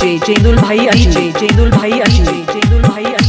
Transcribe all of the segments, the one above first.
DJ Jainul Bhai DJ Jainul Bhai DJ Jainul Bhai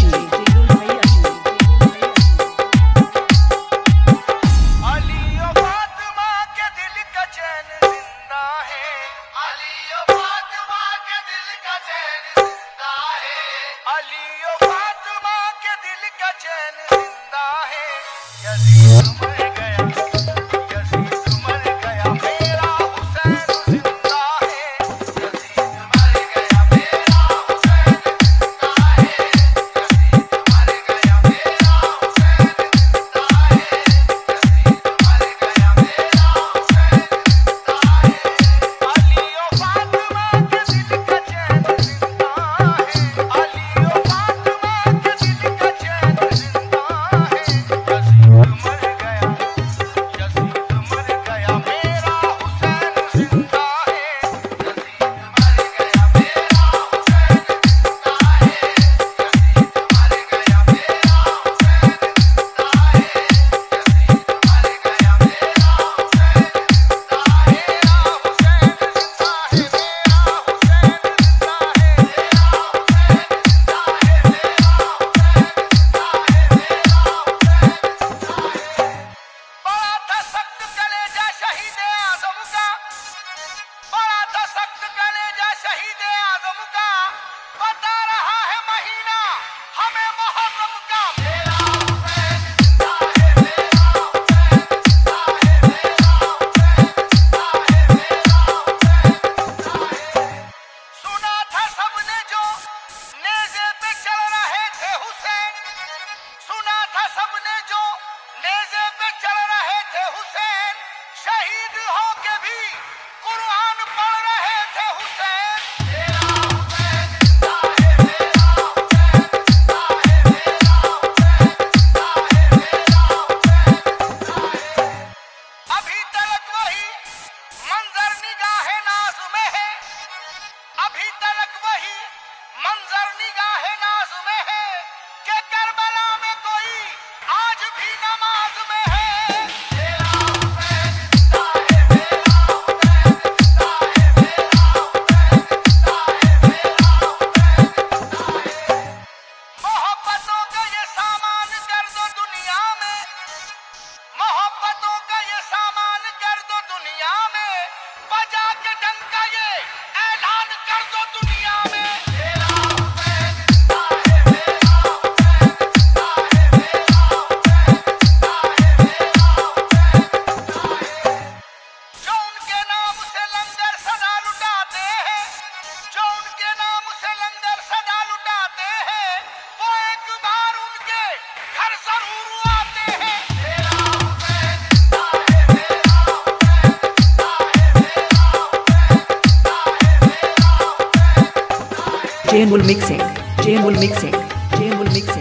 आके भी Quran Jainul mixing. Jainul mixing. Jainul mixing.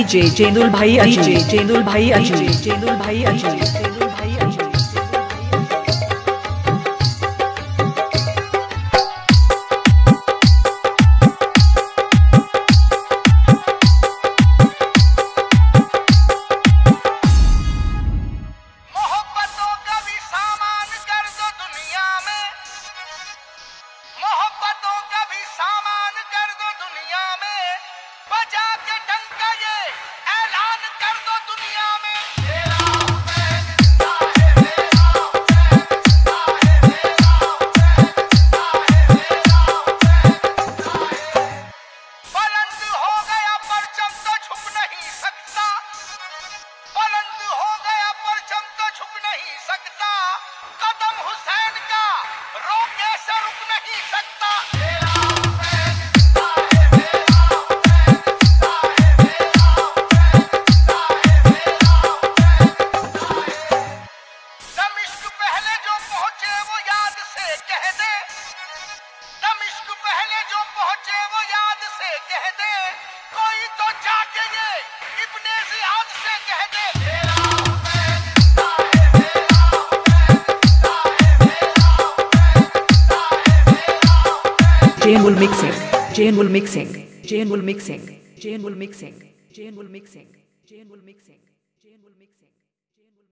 Ajay चेंदुल भाई अजय चेंदुल भाई अजय चेंदुल भाई Ajay mixing. Jainul mixing. Jainul mixing. Jainul mixing. Jainul mixing. Jainul mixing.